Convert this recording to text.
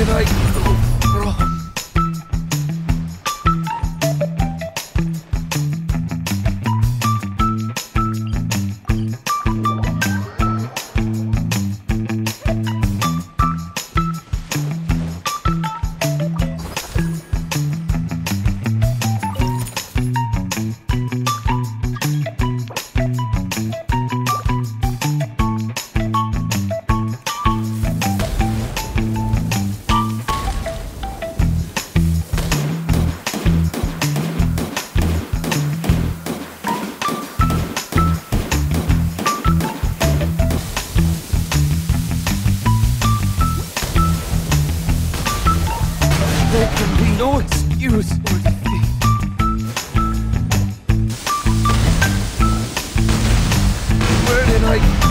I There can be no excuse for defeat. Where did I...